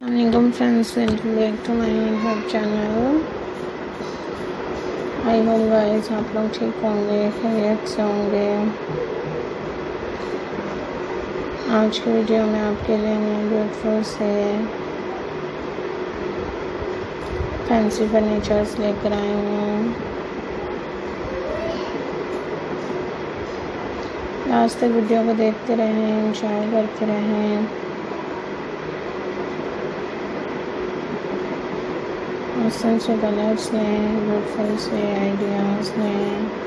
Assalamualaikum friends welcome back to my YouTube channel. I hope guys आप लोग ठीक होंगे खैरियत से होंगे आज की वीडियो में आपके लिए मैं ब्यूटीफुल से फैंसी फर्नीचर्स लेकर आई हूँ लास्ट तक वीडियो को देखते रहें इंजॉय करते रहें. मौसम से कलर्स लें ब्यूटीफुल से आइडियाज़ लें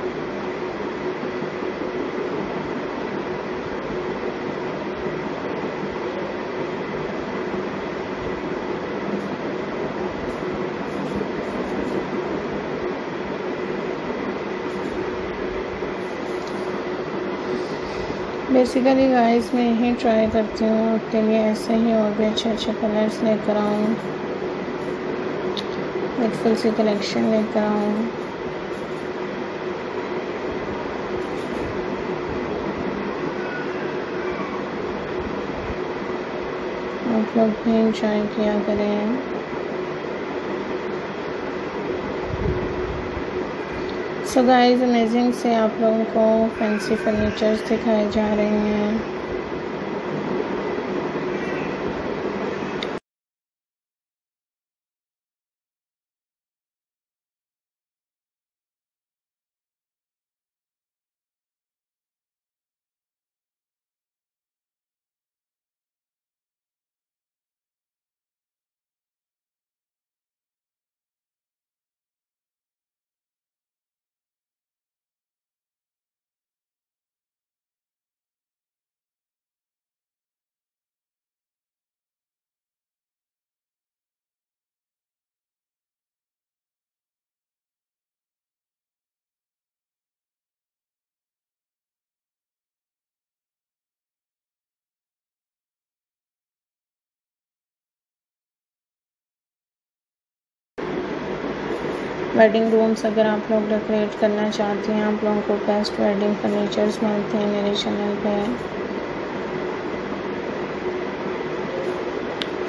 बेसिकली गाइस मैं यही ट्राई करती हूँ आपके लिए ऐसे ही और भी अच्छे अच्छे कलर्स लेकर आऊँ। ब्यूटीफुल सी कलेक्शन लेकर आऊँ आप लोग भी इंजॉय किया करें। सो गाइस अमेजिंग से आप लोगों को फैंसी फर्नीचर्स दिखाए जा रहे हैं। वेडिंग रूम्स अगर आप लोग डेकोरेट करना चाहते हैं आप लोगों को बेस्ट वेडिंग फर्नीचर्स मिलते हैं मेरे चैनल पे।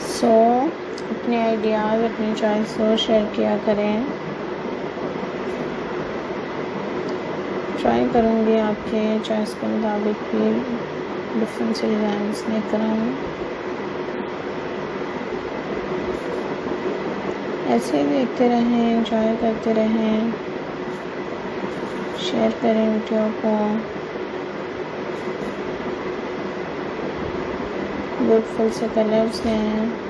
सो so, अपने आइडियाज़ अपनी चॉइस को शेयर किया करें। ट्राई करूँगी आपके चॉइस के मुताबिक भी डिफरेंट डिज़ाइन लेकर आऊँ। ऐसे देखते रहें इंजॉय करते रहें शेयर करें वीडियो को। ब्यूटफुल से कलर्स हैं।